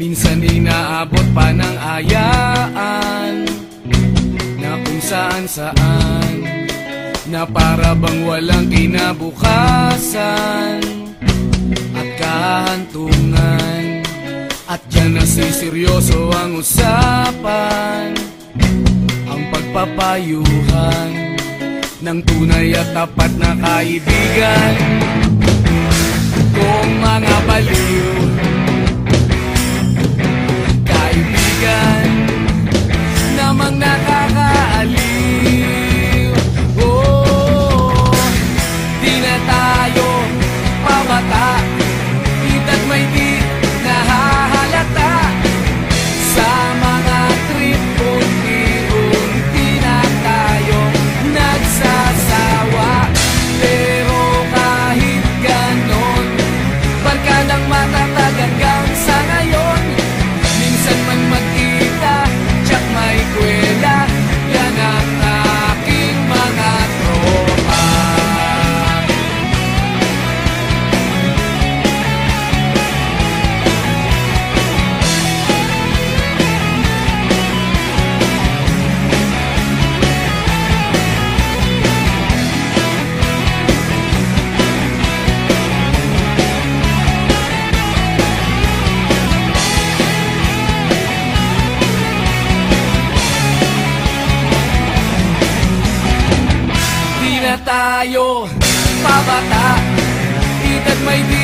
Minsan inaabot pa ng ayaan Na kung saan saan Na para bang walang kinabukasan At kahantungan. At dyan nasiseryoso ang usapan Ang pagpapayuhan Ng tunay at tapat na kaibigan. Kung na tayo. Pabata Edad may di